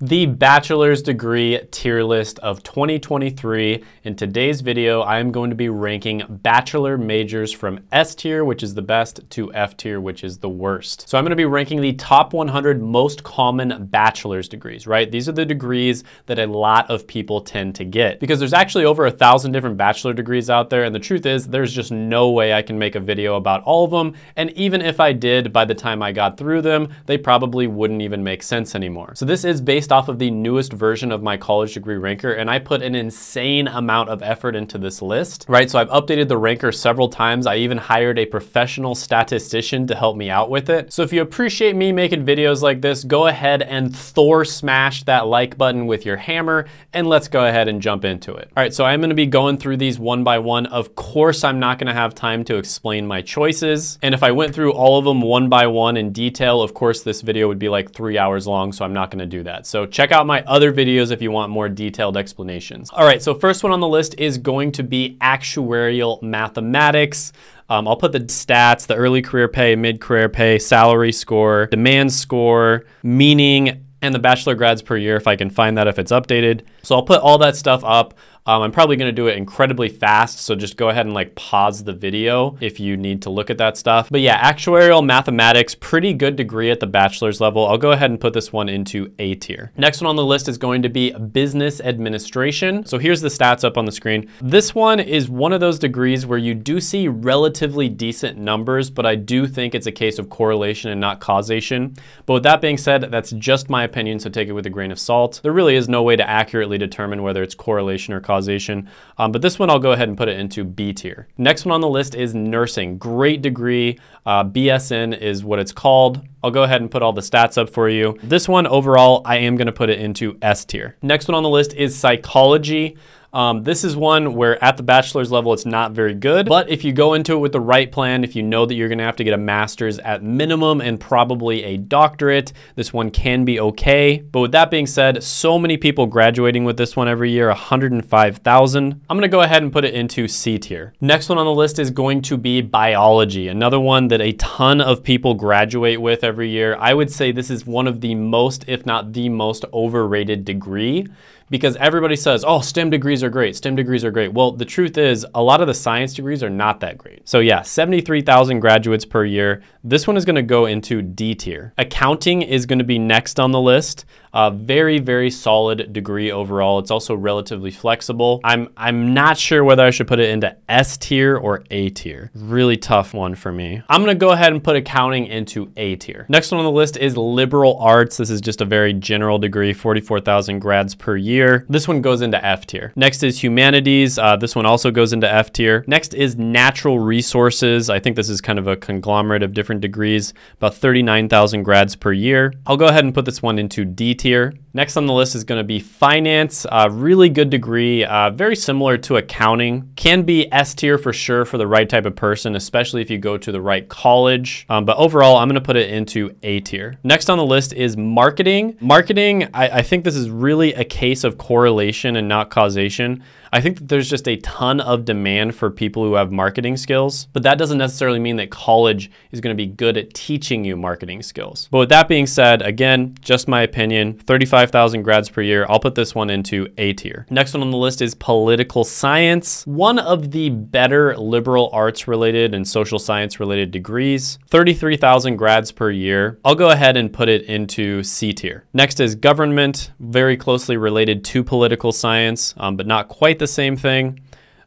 The bachelor's degree tier list of 2023. In today's video, I am going to be ranking bachelor majors from S tier, which is the best, to F tier, which is the worst. So I'm going to be ranking the top 100 most common bachelor's degrees, right? These are the degrees that a lot of people tend to get because there's actually over a thousand different bachelor degrees out there. And the truth is there's just no way I can make a video about all of them. And even if I did, by the time I got through them, they probably wouldn't even make sense anymore. So this is based off of the newest version of my college degree ranker, and I put an insane amount of effort into this list, right? So I've updated the ranker several times. I even hired a professional statistician to help me out with it. So if you appreciate me making videos like this, go ahead and Thor smash that like button with your hammer, and let's go ahead and jump into it. All right, so I'm gonna be going through these one by one. Of course, I'm not gonna have time to explain my choices. And if I went through all of them one by one in detail, of course, this video would be like three hours long, so I'm not gonna do that. So check out my other videos if you want more detailed explanations. All right, so first one on the list is going to be actuarial mathematics. Um, I'll put the stats, the early career pay, mid-career pay, salary score, demand score, meaning, and the bachelor grads per year if I can find that if it's updated. So I'll put all that stuff up. Um, I'm probably gonna do it incredibly fast, so just go ahead and like pause the video if you need to look at that stuff. But yeah, actuarial mathematics, pretty good degree at the bachelor's level. I'll go ahead and put this one into A tier. Next one on the list is going to be business administration. So here's the stats up on the screen. This one is one of those degrees where you do see relatively decent numbers, but I do think it's a case of correlation and not causation. But with that being said, that's just my opinion, so take it with a grain of salt. There really is no way to accurately determine whether it's correlation or causation causation. Um, but this one I'll go ahead and put it into B tier. Next one on the list is nursing. Great degree. Uh, BSN is what it's called. I'll go ahead and put all the stats up for you. This one overall, I am gonna put it into S tier. Next one on the list is psychology. Um, this is one where at the bachelor's level, it's not very good, but if you go into it with the right plan, if you know that you're gonna have to get a master's at minimum and probably a doctorate, this one can be okay. But with that being said, so many people graduating with this one every year, 105,000. I'm gonna go ahead and put it into C tier. Next one on the list is going to be biology, another one that a ton of people graduate with every year. I would say this is one of the most, if not the most overrated degree because everybody says, oh, STEM degrees are great, STEM degrees are great. Well, the truth is a lot of the science degrees are not that great. So yeah, 73,000 graduates per year. This one is gonna go into D tier. Accounting is gonna be next on the list. A very, very solid degree overall. It's also relatively flexible. I'm, I'm not sure whether I should put it into S tier or A tier. Really tough one for me. I'm gonna go ahead and put accounting into A tier. Next one on the list is liberal arts. This is just a very general degree, 44,000 grads per year. This one goes into F tier. Next is humanities. Uh, this one also goes into F tier. Next is natural resources. I think this is kind of a conglomerate of different degrees, about 39,000 grads per year. I'll go ahead and put this one into D tier tier. Next on the list is going to be finance, a really good degree, uh, very similar to accounting. Can be S tier for sure for the right type of person, especially if you go to the right college. Um, but overall, I'm going to put it into A tier. Next on the list is marketing. Marketing, I, I think this is really a case of correlation and not causation. I think that there's just a ton of demand for people who have marketing skills, but that doesn't necessarily mean that college is going to be good at teaching you marketing skills. But with that being said, again, just my opinion, 35,000 grads per year, I'll put this one into A tier. Next one on the list is political science, one of the better liberal arts related and social science related degrees, 33,000 grads per year. I'll go ahead and put it into C tier. Next is government, very closely related to political science, um, but not quite the the same thing.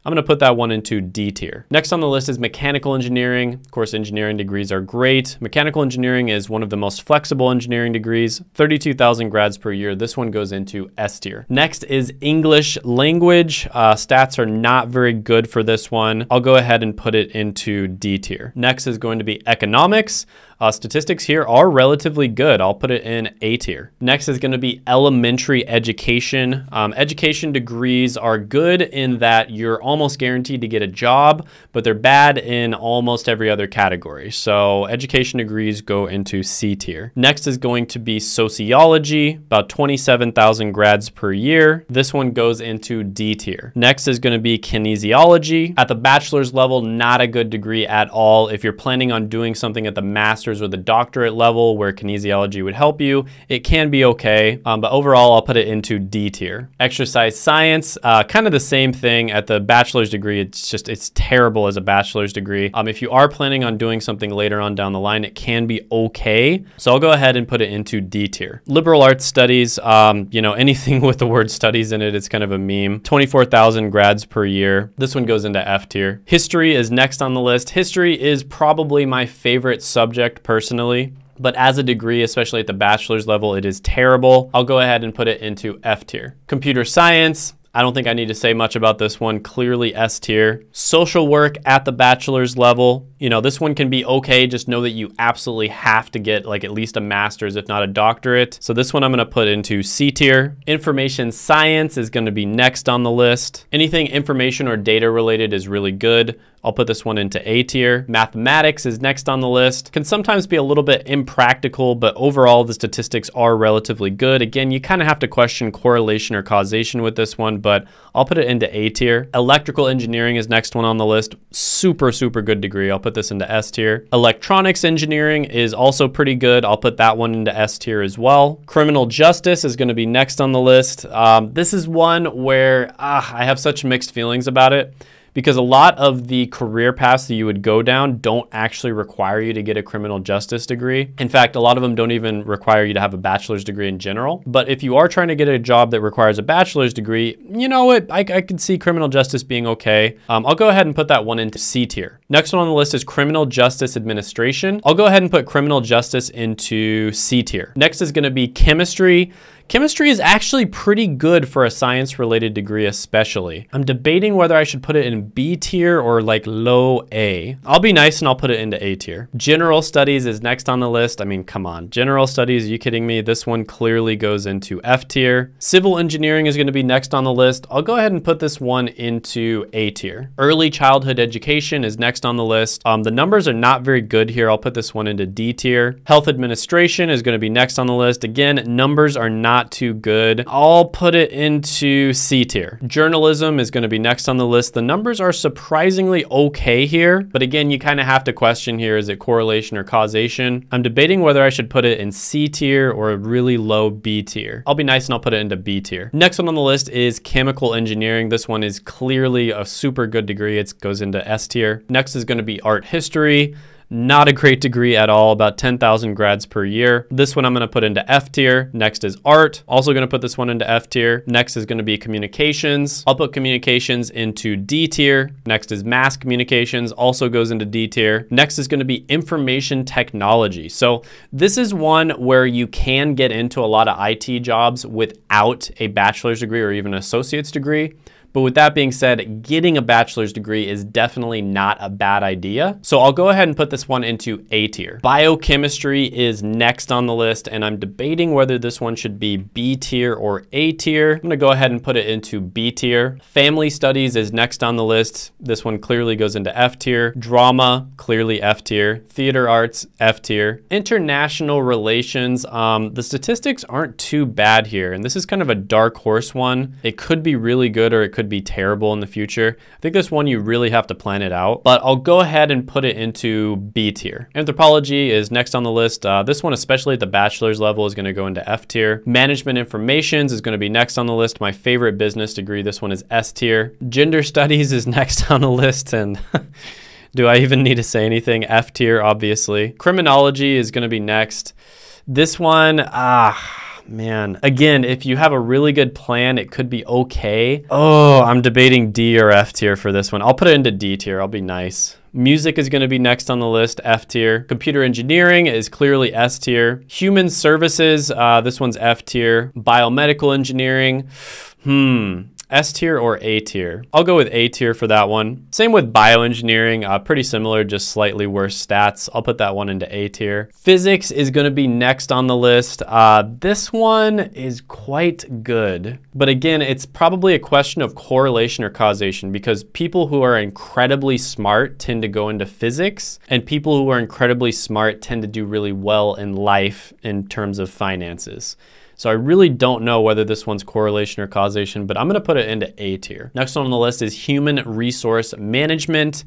I'm gonna put that one into D tier. Next on the list is mechanical engineering. Of course, engineering degrees are great. Mechanical engineering is one of the most flexible engineering degrees, 32,000 grads per year. This one goes into S tier. Next is English language. Uh, stats are not very good for this one. I'll go ahead and put it into D tier. Next is going to be economics. Uh, statistics here are relatively good. I'll put it in A tier. Next is going to be elementary education. Um, education degrees are good in that you're almost guaranteed to get a job, but they're bad in almost every other category. So education degrees go into C tier. Next is going to be sociology, about 27,000 grads per year. This one goes into D tier. Next is going to be kinesiology. At the bachelor's level, not a good degree at all. If you're planning on doing something at the master's master's or the doctorate level where kinesiology would help you, it can be okay. Um, but overall, I'll put it into D tier. Exercise science, uh, kind of the same thing at the bachelor's degree. It's just, it's terrible as a bachelor's degree. Um, if you are planning on doing something later on down the line, it can be okay. So I'll go ahead and put it into D tier. Liberal arts studies, um, you know, anything with the word studies in it, it's kind of a meme. 24,000 grads per year. This one goes into F tier. History is next on the list. History is probably my favorite subject personally but as a degree, especially at the bachelor's level, it is terrible. I'll go ahead and put it into F tier. Computer science, I don't think I need to say much about this one. Clearly S tier. Social work at the bachelor's level. You know, this one can be okay. Just know that you absolutely have to get like at least a master's, if not a doctorate. So this one I'm going to put into C tier. Information science is going to be next on the list. Anything information or data related is really good. I'll put this one into A tier. Mathematics is next on the list. Can sometimes be a little bit impractical, but overall the statistics are relatively good. Again, you kind of have to question correlation or causation with this one, but I'll put it into A tier. Electrical engineering is next one on the list. Super, super good degree. I'll put this into S tier. Electronics engineering is also pretty good. I'll put that one into S tier as well. Criminal justice is going to be next on the list. Um, this is one where ah, I have such mixed feelings about it because a lot of the career paths that you would go down don't actually require you to get a criminal justice degree. In fact, a lot of them don't even require you to have a bachelor's degree in general. But if you are trying to get a job that requires a bachelor's degree, you know what? I, I could see criminal justice being okay. Um, I'll go ahead and put that one into C tier. Next one on the list is criminal justice administration. I'll go ahead and put criminal justice into C tier. Next is going to be chemistry. Chemistry is actually pretty good for a science related degree especially. I'm debating whether I should put it in B tier or like low A. I'll be nice and I'll put it into A tier. General studies is next on the list. I mean, come on. General studies, are you kidding me? This one clearly goes into F tier. Civil engineering is gonna be next on the list. I'll go ahead and put this one into A tier. Early childhood education is next on the list. Um, the numbers are not very good here. I'll put this one into D tier. Health administration is gonna be next on the list. Again, numbers are not not too good. I'll put it into C tier. Journalism is gonna be next on the list. The numbers are surprisingly okay here, but again, you kind of have to question here, is it correlation or causation? I'm debating whether I should put it in C tier or a really low B tier. I'll be nice and I'll put it into B tier. Next one on the list is chemical engineering. This one is clearly a super good degree. It goes into S tier. Next is gonna be art history. Not a great degree at all, about 10,000 grads per year. This one I'm gonna put into F tier. Next is art. Also gonna put this one into F tier. Next is gonna be communications. I'll put communications into D tier. Next is mass communications, also goes into D tier. Next is gonna be information technology. So this is one where you can get into a lot of IT jobs without a bachelor's degree or even an associate's degree. But with that being said, getting a bachelor's degree is definitely not a bad idea. So I'll go ahead and put this one into A tier. Biochemistry is next on the list, and I'm debating whether this one should be B tier or A tier. I'm gonna go ahead and put it into B tier. Family studies is next on the list. This one clearly goes into F tier. Drama, clearly F tier. Theater arts, F tier. International relations, um, the statistics aren't too bad here, and this is kind of a dark horse one. It could be really good or it could be terrible in the future. I think this one you really have to plan it out, but I'll go ahead and put it into B tier. Anthropology is next on the list. Uh, this one, especially at the bachelor's level, is gonna go into F tier. Management informations is gonna be next on the list. My favorite business degree, this one is S tier. Gender studies is next on the list and do I even need to say anything? F tier, obviously. Criminology is gonna be next. This one, ah, man. Again, if you have a really good plan, it could be okay. Oh, I'm debating D or F tier for this one. I'll put it into D tier. I'll be nice. Music is going to be next on the list, F tier. Computer engineering is clearly S tier. Human services, uh, this one's F tier. Biomedical engineering, hmm. S tier or A tier? I'll go with A tier for that one. Same with bioengineering, uh, pretty similar, just slightly worse stats. I'll put that one into A tier. Physics is gonna be next on the list. Uh, this one is quite good, but again, it's probably a question of correlation or causation because people who are incredibly smart tend to go into physics and people who are incredibly smart tend to do really well in life in terms of finances. So I really don't know whether this one's correlation or causation, but I'm gonna put it into A tier. Next one on the list is human resource management.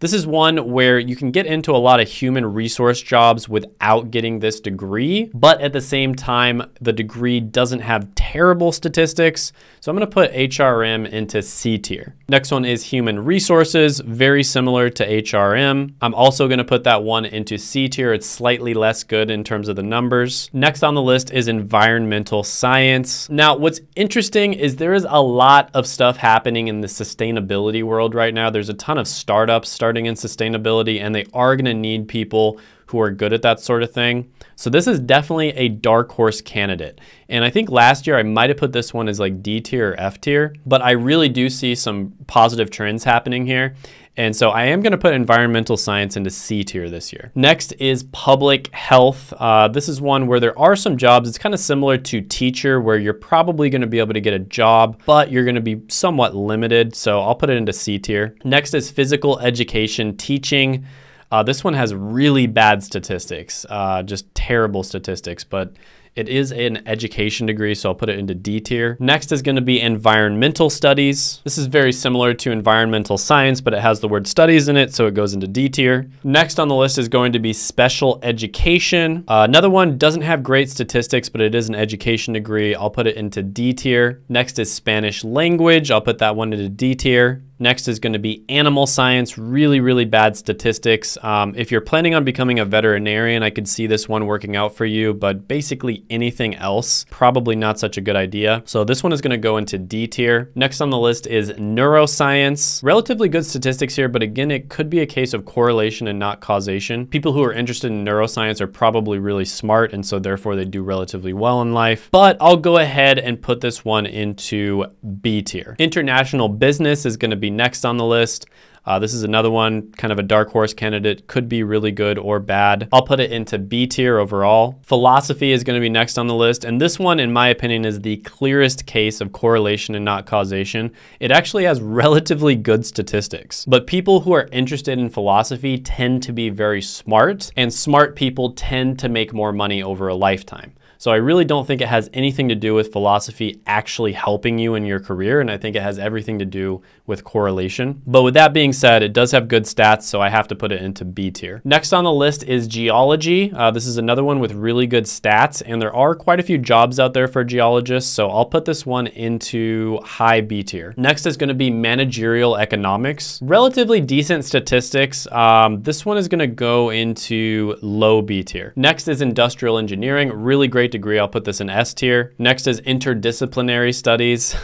This is one where you can get into a lot of human resource jobs without getting this degree, but at the same time, the degree doesn't have terrible statistics. So I'm gonna put HRM into C tier. Next one is human resources, very similar to HRM. I'm also gonna put that one into C tier. It's slightly less good in terms of the numbers. Next on the list is environmental science. Now, what's interesting is there is a lot of stuff happening in the sustainability world right now. There's a ton of startups starting in sustainability and they are gonna need people who are good at that sort of thing. So this is definitely a dark horse candidate. And I think last year I might have put this one as like D tier or F tier, but I really do see some positive trends happening here. And so I am going to put environmental science into C tier this year. Next is public health. Uh, this is one where there are some jobs. It's kind of similar to teacher where you're probably going to be able to get a job, but you're going to be somewhat limited. So I'll put it into C tier. Next is physical education teaching. Uh, this one has really bad statistics, uh, just terrible statistics, but it is an education degree, so I'll put it into D tier. Next is gonna be environmental studies. This is very similar to environmental science, but it has the word studies in it, so it goes into D tier. Next on the list is going to be special education. Uh, another one doesn't have great statistics, but it is an education degree. I'll put it into D tier. Next is Spanish language. I'll put that one into D tier. Next is going to be animal science, really, really bad statistics. Um, if you're planning on becoming a veterinarian, I could see this one working out for you, but basically anything else, probably not such a good idea. So this one is going to go into D tier. Next on the list is neuroscience. Relatively good statistics here, but again, it could be a case of correlation and not causation. People who are interested in neuroscience are probably really smart, and so therefore they do relatively well in life. But I'll go ahead and put this one into B tier. International business is going to be next on the list. Uh, this is another one, kind of a dark horse candidate, could be really good or bad. I'll put it into B tier overall. Philosophy is going to be next on the list, and this one, in my opinion, is the clearest case of correlation and not causation. It actually has relatively good statistics, but people who are interested in philosophy tend to be very smart, and smart people tend to make more money over a lifetime. So I really don't think it has anything to do with philosophy actually helping you in your career, and I think it has everything to do with correlation. But with that being said, it does have good stats, so I have to put it into B tier. Next on the list is geology. Uh, this is another one with really good stats, and there are quite a few jobs out there for geologists, so I'll put this one into high B tier. Next is gonna be managerial economics. Relatively decent statistics. Um, this one is gonna go into low B tier. Next is industrial engineering, really great degree. I'll put this in S tier. Next is interdisciplinary studies.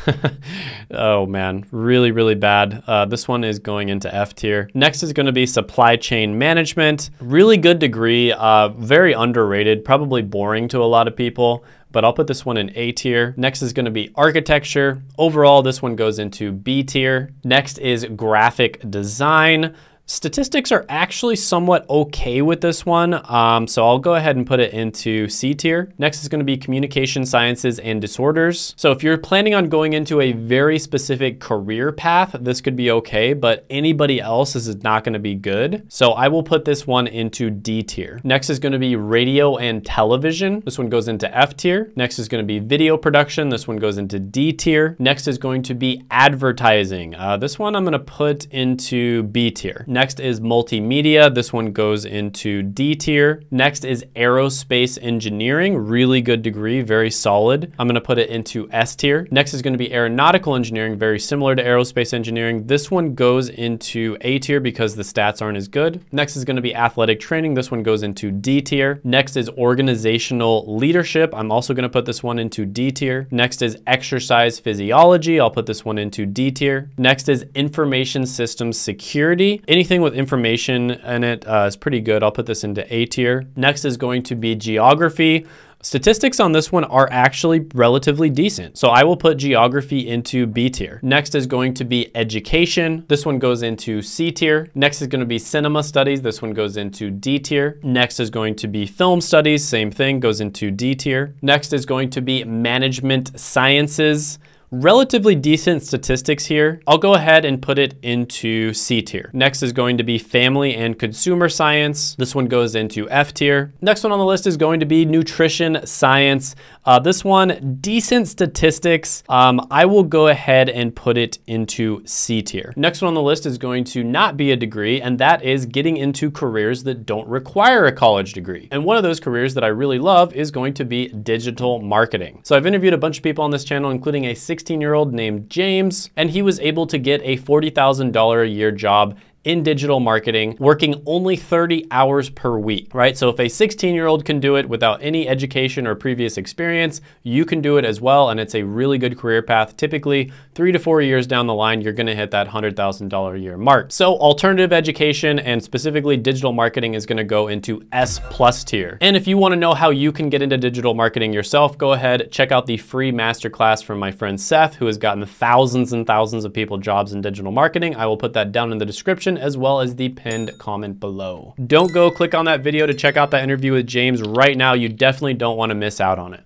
oh man, really, really bad. Uh, this one is going into F tier. Next is gonna be supply chain management. Really good degree, uh, very underrated, probably boring to a lot of people but I'll put this one in A tier. Next is gonna be architecture. Overall, this one goes into B tier. Next is graphic design. Statistics are actually somewhat okay with this one, um, so I'll go ahead and put it into C tier. Next is gonna be communication sciences and disorders. So if you're planning on going into a very specific career path, this could be okay, but anybody else, is not gonna be good. So I will put this one into D tier. Next is gonna be radio and television. This one goes into F tier. Next is gonna be video production. This one goes into D tier. Next is going to be advertising. Uh, this one I'm gonna put into B tier. Next is multimedia. This one goes into D tier. Next is aerospace engineering. Really good degree, very solid. I'm gonna put it into S tier. Next is gonna be aeronautical engineering, very similar to aerospace engineering. This one goes into A tier because the stats aren't as good. Next is gonna be athletic training. This one goes into D tier. Next is organizational leadership. I'm also gonna put this one into D tier. Next is exercise physiology. I'll put this one into D tier. Next is information systems security. Anything Anything with information in it uh, is pretty good. I'll put this into A tier. Next is going to be geography. Statistics on this one are actually relatively decent. So I will put geography into B tier. Next is going to be education. This one goes into C tier. Next is going to be cinema studies. This one goes into D tier. Next is going to be film studies. Same thing, goes into D tier. Next is going to be management sciences Relatively decent statistics here. I'll go ahead and put it into C tier. Next is going to be family and consumer science. This one goes into F tier. Next one on the list is going to be nutrition science. Uh, this one, decent statistics. Um, I will go ahead and put it into C tier. Next one on the list is going to not be a degree, and that is getting into careers that don't require a college degree. And one of those careers that I really love is going to be digital marketing. So I've interviewed a bunch of people on this channel, including a 16 year old named James, and he was able to get a $40,000 a year job in digital marketing, working only 30 hours per week, right? So if a 16 year old can do it without any education or previous experience, you can do it as well. And it's a really good career path. Typically, three to four years down the line, you're gonna hit that $100,000 a year mark. So alternative education and specifically digital marketing is gonna go into S plus tier. And if you wanna know how you can get into digital marketing yourself, go ahead, check out the free masterclass from my friend Seth, who has gotten thousands and thousands of people jobs in digital marketing. I will put that down in the description description as well as the pinned comment below. Don't go click on that video to check out that interview with James right now. You definitely don't want to miss out on it.